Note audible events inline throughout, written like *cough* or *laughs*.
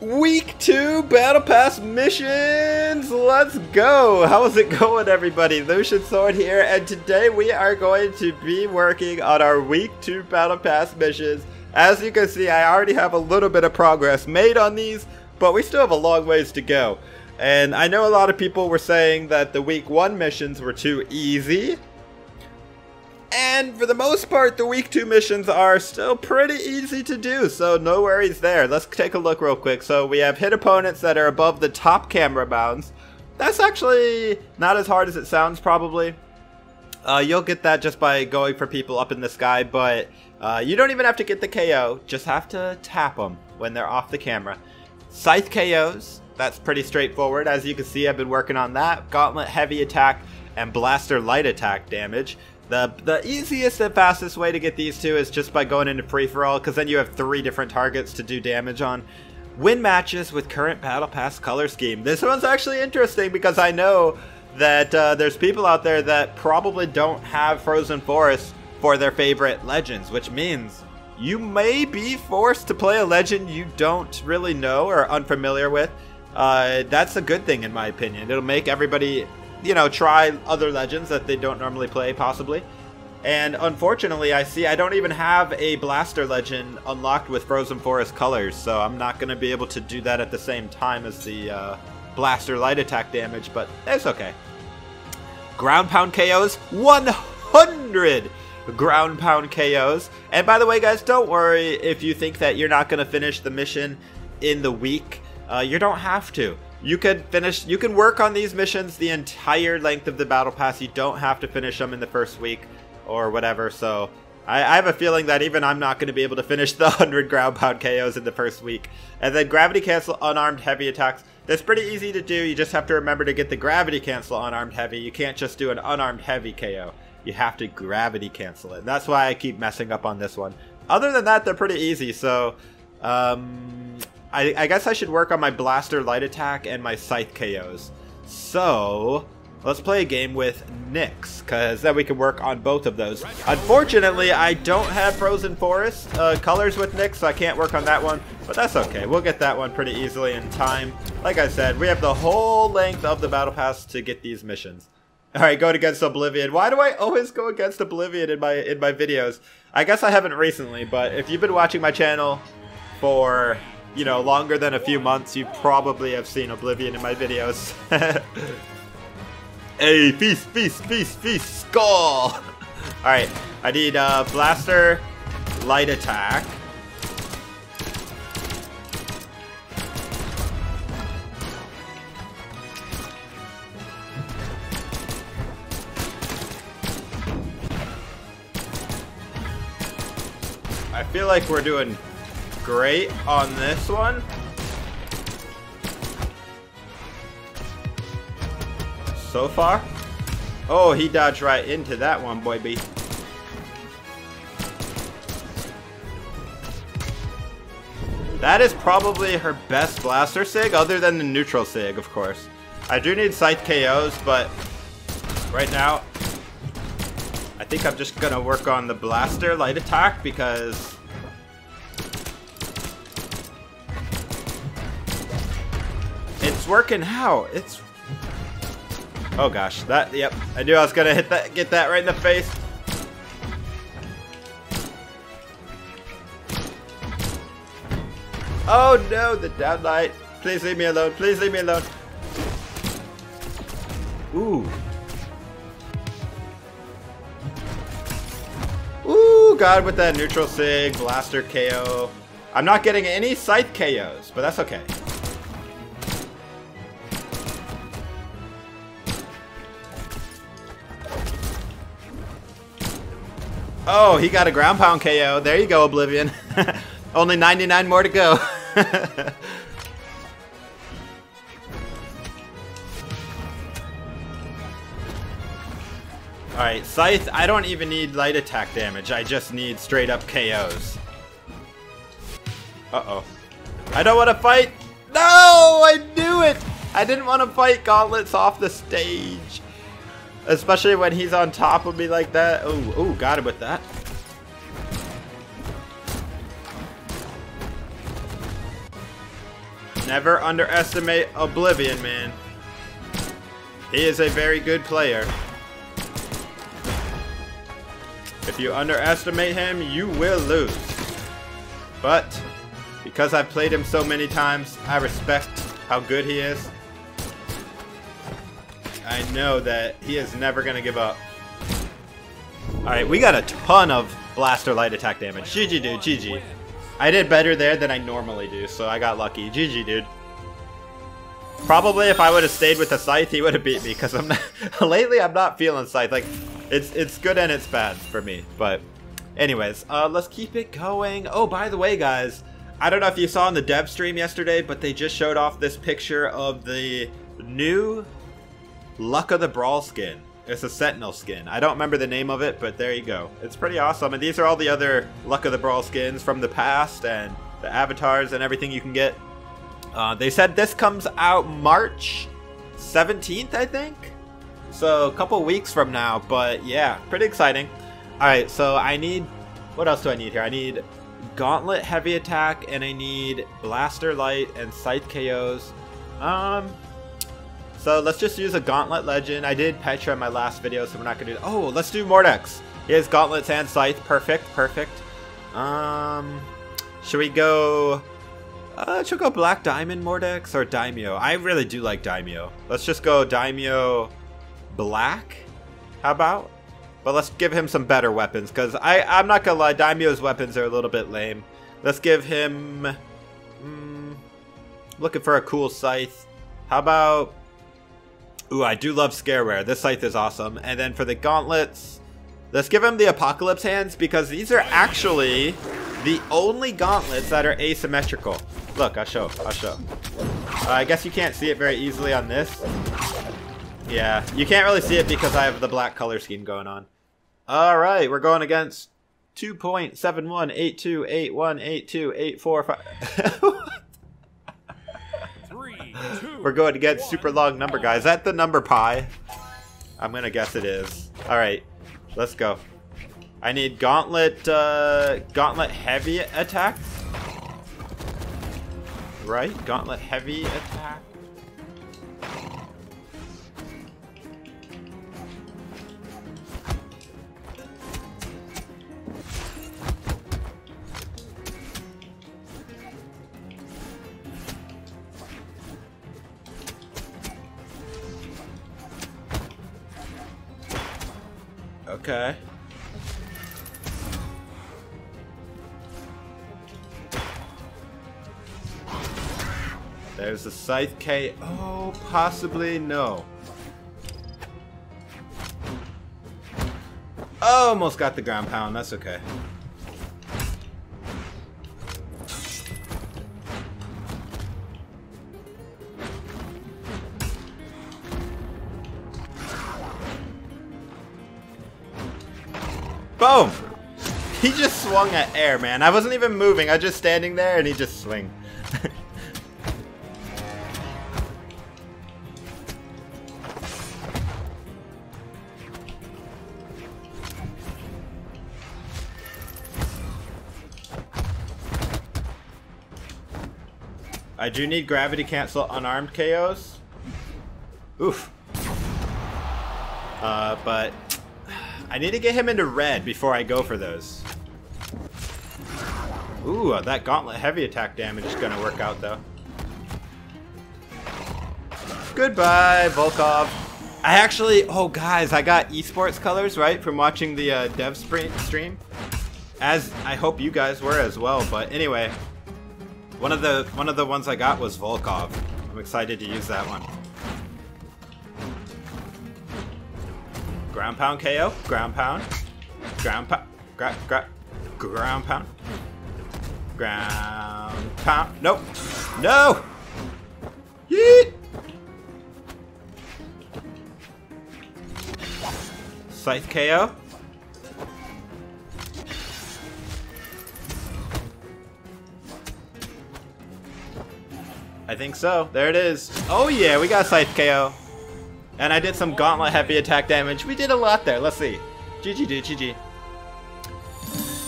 Week 2 Battle Pass missions! Let's go! How is it going everybody? Lucian Sword here and today we are going to be working on our Week 2 Battle Pass missions. As you can see I already have a little bit of progress made on these, but we still have a long ways to go. And I know a lot of people were saying that the Week 1 missions were too easy, and for the most part, the week two missions are still pretty easy to do, so no worries there. Let's take a look real quick. So we have hit opponents that are above the top camera bounds. That's actually not as hard as it sounds, probably. Uh, you'll get that just by going for people up in the sky, but uh, you don't even have to get the KO. Just have to tap them when they're off the camera. Scythe KOs, that's pretty straightforward. As you can see, I've been working on that. Gauntlet heavy attack and blaster light attack damage. The, the easiest and fastest way to get these two is just by going into free-for-all, because then you have three different targets to do damage on. Win matches with current Battle Pass color scheme. This one's actually interesting because I know that uh, there's people out there that probably don't have Frozen Forest for their favorite legends, which means you may be forced to play a legend you don't really know or unfamiliar with. Uh, that's a good thing in my opinion. It'll make everybody you know, try other legends that they don't normally play, possibly. And unfortunately, I see I don't even have a Blaster legend unlocked with Frozen Forest colors, so I'm not going to be able to do that at the same time as the uh, Blaster light attack damage, but it's okay. Ground Pound KOs, 100 Ground Pound KOs. And by the way, guys, don't worry if you think that you're not going to finish the mission in the week. Uh, you don't have to you can finish you can work on these missions the entire length of the battle pass. You don't have to finish them in the first week or whatever so I, I have a feeling that even I'm not going to be able to finish the *laughs* 100 ground pound KOs in the first week. And then gravity cancel unarmed heavy attacks. That's pretty easy to do. You just have to remember to get the gravity cancel unarmed heavy. You can't just do an unarmed heavy KO you have to gravity cancel it. And that's why I keep messing up on this one. Other than that they're pretty easy so um, I, I guess I should work on my blaster light attack and my scythe KOs. So, let's play a game with Nix, because then we can work on both of those. Unfortunately, I don't have Frozen Forest uh, colors with Nix, so I can't work on that one, but that's okay. We'll get that one pretty easily in time. Like I said, we have the whole length of the Battle Pass to get these missions. Alright, going against Oblivion. Why do I always go against Oblivion in my in my videos? I guess I haven't recently, but if you've been watching my channel for you know, longer than a few months, you probably have seen Oblivion in my videos. *laughs* hey, feast, feast, feast, feast, skull! *laughs* Alright, I need uh, Blaster, Light Attack. I feel like we're doing great on this one. So far. Oh, he dodged right into that one, boy B. That is probably her best blaster sig, other than the neutral sig, of course. I do need scythe KOs, but right now, I think I'm just gonna work on the blaster light attack because working how? It's... Oh gosh, that, yep. I knew I was gonna hit that, get that right in the face. Oh no, the downlight. Please leave me alone. Please leave me alone. Ooh. Ooh, God, with that neutral sig, blaster KO. I'm not getting any scythe KOs, but that's okay. Oh, he got a ground pound KO. There you go, Oblivion. *laughs* Only 99 more to go. *laughs* Alright, Scythe, I don't even need light attack damage. I just need straight up KOs. Uh-oh. I don't want to fight! No! I knew it! I didn't want to fight Gauntlets off the stage. Especially when he's on top of me like that. Oh, oh, got him with that. Never underestimate Oblivion, man. He is a very good player. If you underestimate him, you will lose. But, because I've played him so many times, I respect how good he is. I know that he is never going to give up. Alright, we got a ton of blaster light attack damage. GG, dude. GG. I did better there than I normally do, so I got lucky. GG, dude. Probably if I would have stayed with the Scythe, he would have beat me, because I'm not... *laughs* lately, I'm not feeling Scythe. Like, it's, it's good and it's bad for me, but... Anyways, uh, let's keep it going. Oh, by the way, guys, I don't know if you saw in the dev stream yesterday, but they just showed off this picture of the new Luck of the Brawl skin. It's a Sentinel skin. I don't remember the name of it, but there you go. It's pretty awesome. And these are all the other Luck of the Brawl skins from the past and the avatars and everything you can get. Uh, they said this comes out March 17th, I think? So a couple weeks from now, but yeah, pretty exciting. Alright, so I need... What else do I need here? I need Gauntlet Heavy Attack, and I need Blaster Light and Scythe KOs. Um, so let's just use a Gauntlet Legend. I did Petra in my last video, so we're not going to do Oh, let's do Mordex. He has Gauntlets and Scythe. Perfect, perfect. Um, should we go... Uh, should we go Black Diamond Mordex or Daimyo? I really do like Daimyo. Let's just go Daimyo Black. How about? But let's give him some better weapons, because I'm not going to lie, Daimyo's weapons are a little bit lame. Let's give him... Hmm, looking for a cool Scythe. How about Ooh, I do love Scareware. This scythe is awesome. And then for the gauntlets, let's give him the Apocalypse hands because these are actually the only gauntlets that are asymmetrical. Look, I'll show. I'll show. Uh, I guess you can't see it very easily on this. Yeah, you can't really see it because I have the black color scheme going on. Alright, we're going against 2.7182818284. *laughs* We're going to get super long number, guys. Is that the number pi? I'm to guess it is. Alright, let's go. I need gauntlet, uh, gauntlet heavy attack. Right? Gauntlet heavy attack. Okay. There's a Scythe K. Oh, possibly no. almost got the ground pound. That's okay. Boom! He just swung at air, man. I wasn't even moving. I was just standing there and he just swing. *laughs* I do need gravity cancel unarmed KOs. Oof. Uh, but I need to get him into red before I go for those. Ooh, uh, that gauntlet heavy attack damage is going to work out, though. Goodbye, Volkov. I actually, oh guys, I got esports colors, right, from watching the uh, dev stream. As I hope you guys were as well, but anyway. One of the one of the ones I got was Volkov. I'm excited to use that one. Ground pound KO. Ground pound. Ground pound. Gra gra ground pound. Ground pound. Nope. No! Yeet! Scythe KO. I think so. There it is. Oh yeah, we got Scythe KO. And I did some gauntlet heavy attack damage. We did a lot there. Let's see. GG. GG.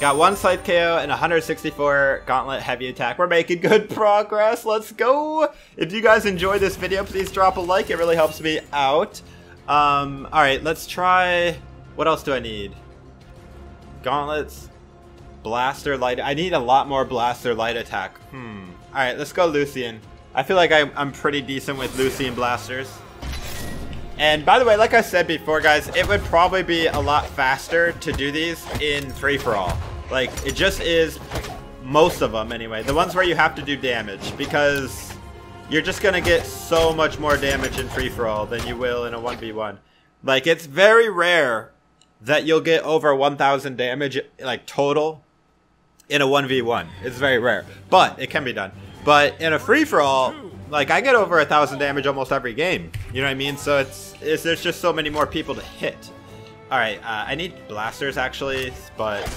Got one Scythe KO and 164 Gauntlet Heavy Attack. We're making good *laughs* progress. Let's go. If you guys enjoyed this video, please drop a like. It really helps me out. Um, Alright, let's try... What else do I need? Gauntlets. Blaster Light... I need a lot more Blaster Light Attack. Hmm. Alright, let's go Lucien. I feel like I'm pretty decent with Lucien Blasters. And by the way, like I said before, guys, it would probably be a lot faster to do these in free-for-all. Like, it just is most of them, anyway. The ones where you have to do damage, because you're just going to get so much more damage in free-for-all than you will in a 1v1. Like, it's very rare that you'll get over 1,000 damage, like, total in a 1v1. It's very rare, but it can be done. But in a free-for-all, like I get over a thousand damage almost every game. You know what I mean? So it's, it's there's just so many more people to hit. All right, uh, I need blasters actually, but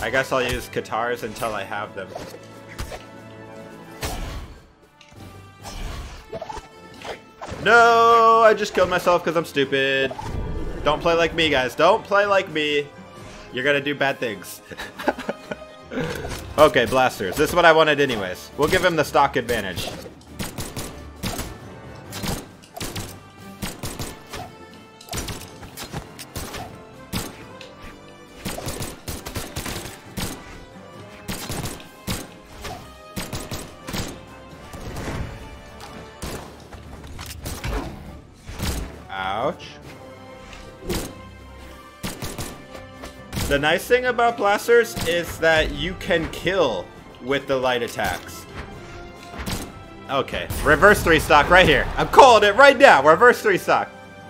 I guess I'll use Katars until I have them. No, I just killed myself because I'm stupid. Don't play like me, guys. Don't play like me. You're gonna do bad things. *laughs* okay, blasters. This is what I wanted anyways. We'll give him the stock advantage. Nice thing about blasters is that you can kill with the light attacks. Okay, reverse three stock right here. I'm calling it right now. Reverse three stock.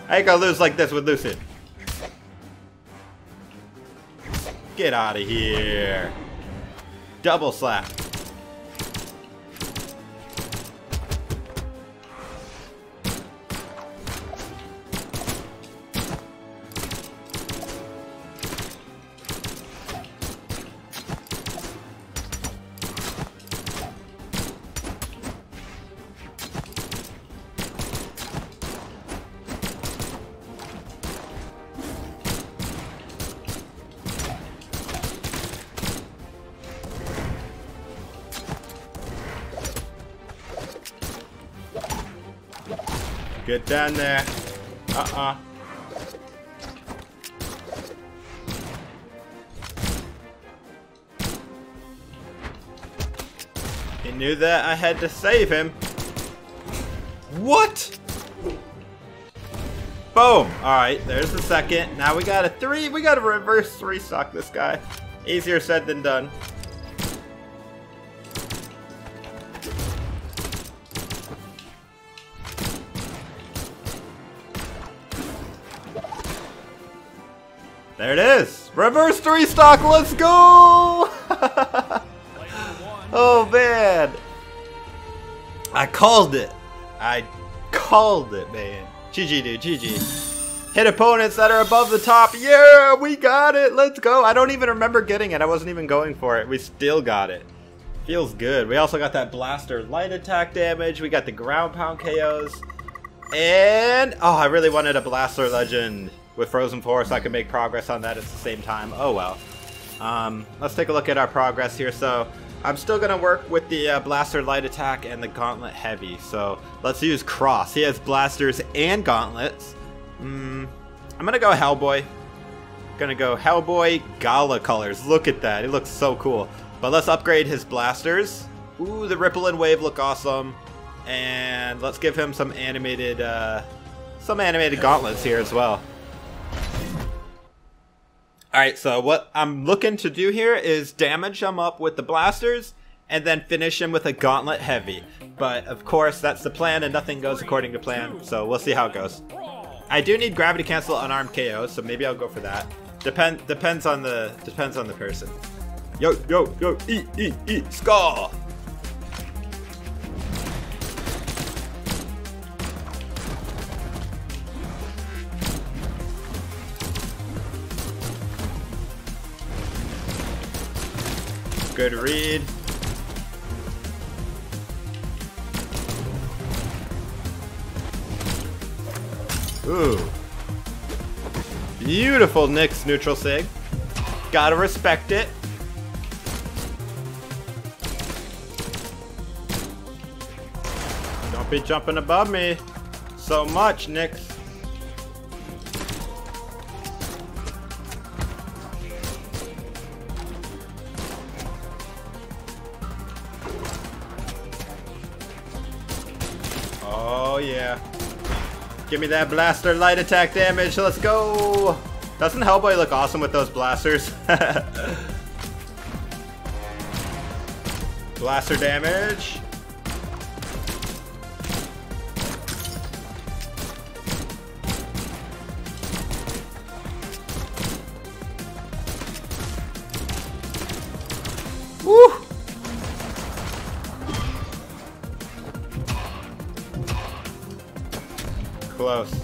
I ain't gonna lose like this with Lucid. Get out of here. Double slap. Get down there. Uh-uh. He knew that I had to save him. What? Boom. Alright, there's the second. Now we got a three. We got to reverse three stock this guy. Easier said than done. There it is! Reverse three stock, let's go! *laughs* oh man! I called it! I called it, man. GG, dude, GG. Hit opponents that are above the top. Yeah, we got it. Let's go. I don't even remember getting it. I wasn't even going for it. We still got it. Feels good. We also got that blaster light attack damage. We got the ground pound KOs. And, oh, I really wanted a blaster legend with Frozen 4 so I can make progress on that at the same time. Oh well. Um, let's take a look at our progress here. So I'm still going to work with the uh, Blaster Light Attack and the Gauntlet Heavy. So let's use Cross. He has blasters and gauntlets. Mm, I'm going to go Hellboy. Gonna go Hellboy Gala colors. Look at that. It looks so cool. But let's upgrade his blasters. Ooh, the Ripple and Wave look awesome. And let's give him some animated, uh, some animated gauntlets here as well. Alright, so what I'm looking to do here is damage him up with the blasters and then finish him with a gauntlet heavy. But of course, that's the plan and nothing goes according to plan, so we'll see how it goes. I do need gravity cancel unarmed KO, so maybe I'll go for that. Depend depends on the depends on the person. Yo yo yo eat eat eat score. Good read. Ooh. Beautiful Nix neutral sig. Gotta respect it. Don't be jumping above me so much, Nix. Give me that blaster light attack damage, let's go! Doesn't Hellboy look awesome with those blasters? *laughs* Blaster damage. Close.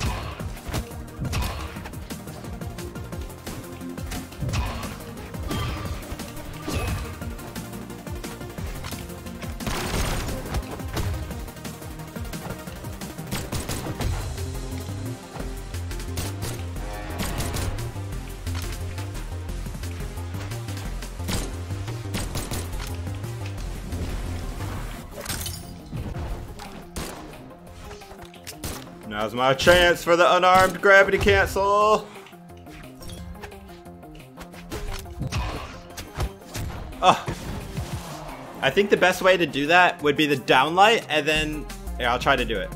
Now's my chance for the unarmed gravity cancel. Oh. I think the best way to do that would be the downlight and then... Here, I'll try to do it.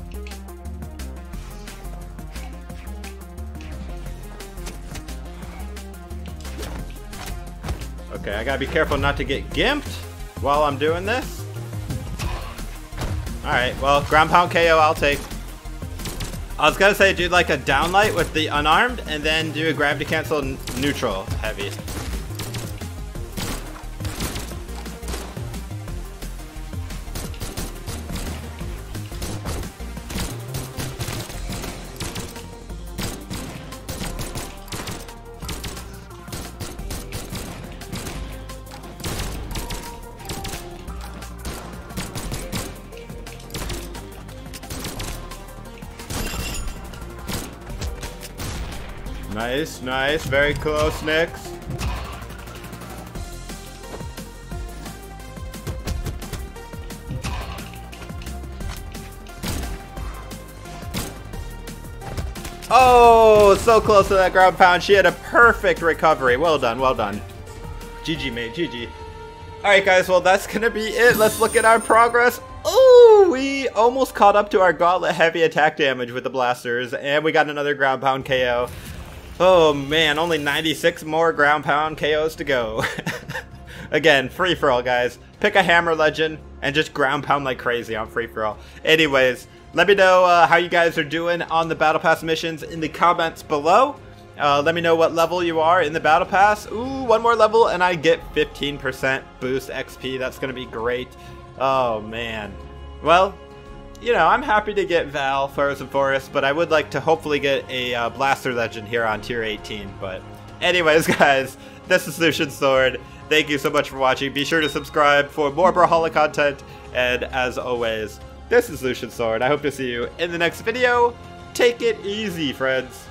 Okay, I gotta be careful not to get gimped while I'm doing this. Alright, well, ground pound KO I'll take. I was gonna say do like a downlight with the unarmed and then do a gravity cancel neutral heavy. Nice, nice, very close, Nix. Oh, so close to that ground pound. She had a perfect recovery. Well done, well done. GG, mate, GG. Alright, guys, well, that's gonna be it. Let's look at our progress. Oh, we almost caught up to our gauntlet heavy attack damage with the blasters, and we got another ground pound KO. Oh man, only 96 more ground pound KOs to go. *laughs* Again, free for all, guys. Pick a hammer legend and just ground pound like crazy on free for all. Anyways, let me know uh, how you guys are doing on the Battle Pass missions in the comments below. Uh, let me know what level you are in the Battle Pass. Ooh, one more level and I get 15% boost XP. That's going to be great. Oh, man. Well, you know, I'm happy to get Val, Frozen Forest, but I would like to hopefully get a uh, Blaster Legend here on Tier 18. But anyways, *laughs* guys, this is Lucian Sword. Thank you so much for watching. Be sure to subscribe for more Brawlhalla content. And as always, this is Lucian Sword. I hope to see you in the next video. Take it easy, friends.